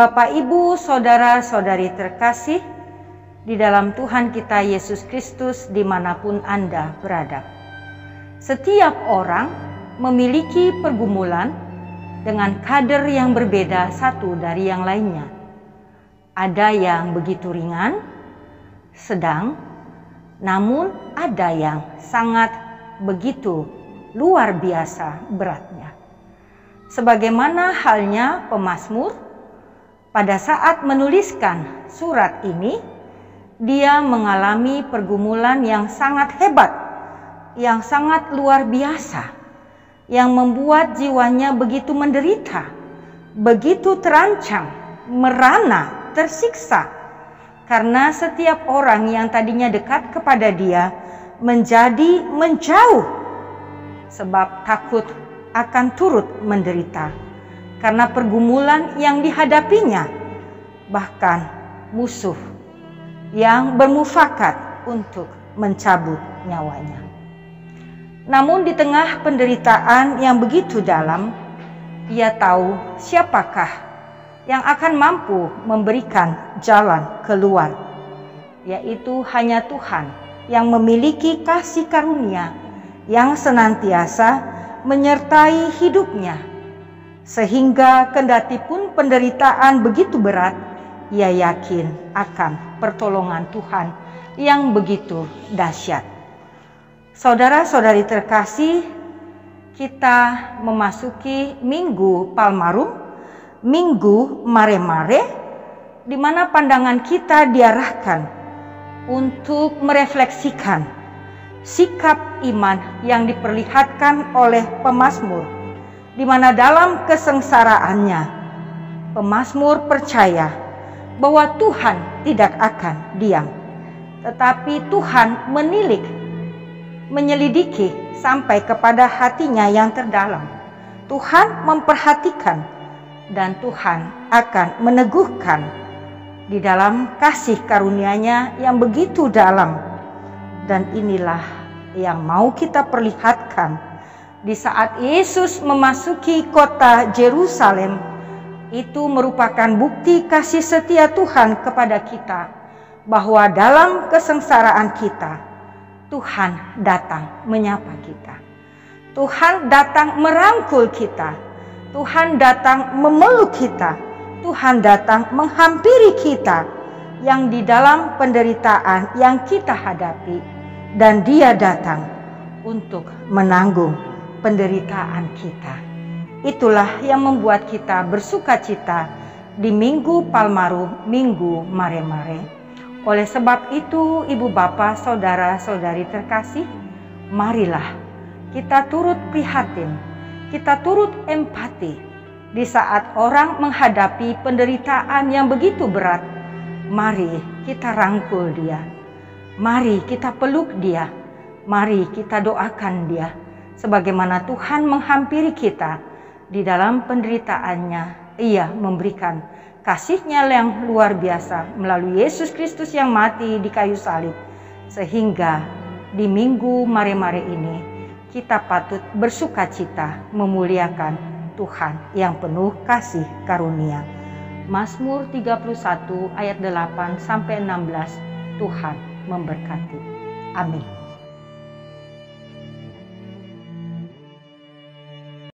Bapak, Ibu, saudara-saudari terkasih di dalam Tuhan kita Yesus Kristus di mana pun Anda berada. Setiap orang memiliki pergumulan dengan kader yang berbeda satu dari yang lainnya. Ada yang begitu ringan, sedang, namun ada yang sangat begitu luar biasa beratnya. Sebagaimana halnya pemazmur, pada saat menuliskan surat ini, dia mengalami pergumulan yang sangat hebat, yang sangat luar biasa, yang membuat jiwanya begitu menderita, begitu terancam, merana, tersiksa. Karena setiap orang yang tadinya dekat kepada dia menjadi menjauh, sebab takut akan turut menderita karena pergumulan yang dihadapinya, bahkan musuh yang bermufakat untuk mencabut nyawanya. Namun, di tengah penderitaan yang begitu dalam, ia tahu siapakah yang akan mampu memberikan jalan keluar, yaitu hanya Tuhan yang memiliki kasih karunia yang senantiasa menyertai hidupnya sehingga kendati pun penderitaan begitu berat, ia yakin akan pertolongan Tuhan yang begitu dahsyat. Saudara-saudari terkasih, kita memasuki Minggu Palmarum, Minggu Mare-Mare, di mana pandangan kita diarahkan untuk merefleksikan sikap iman yang diperlihatkan oleh pemazmur di mana dalam kesengsaraannya pemazmur percaya bahwa Tuhan tidak akan diam, tetapi Tuhan menilik, menyelidiki sampai kepada hatinya yang terdalam. Tuhan memperhatikan dan Tuhan akan meneguhkan di dalam kasih karunia-Nya yang begitu dalam. Dan inilah yang mau kita perlihatkan di saat Yesus memasuki kota Jerusalem, itu merupakan bukti kasih setia Tuhan kepada kita, bahwa dalam kesengsaraan kita, Tuhan datang menyapa kita. Tuhan datang merangkul kita. Tuhan datang memeluk kita. Tuhan datang menghampiri kita yang di dalam penderitaan yang kita hadapi, dan Dia datang untuk menanggung penderitaan kita. Itulah yang membuat kita bersuka cita di Minggu Palmarum, Minggu Mare-Mare. Oleh sebab itu, ibu bapak, saudara-saudari terkasih, marilah kita turut prihatin, kita turut empati di saat orang menghadapi penderitaan yang begitu berat. Mari kita rangkul dia. Mari kita peluk dia. Mari kita doakan dia sebagaimana Tuhan menghampiri kita di dalam penderitaannya, ia memberikan kasihnya yang luar biasa melalui Yesus Kristus yang mati di kayu salib. Sehingga di minggu mare-mare ini kita patut bersuka cita memuliakan Tuhan yang penuh kasih karunia. Mazmur 31 ayat 8 sampai 16 Tuhan memberkati. Amin.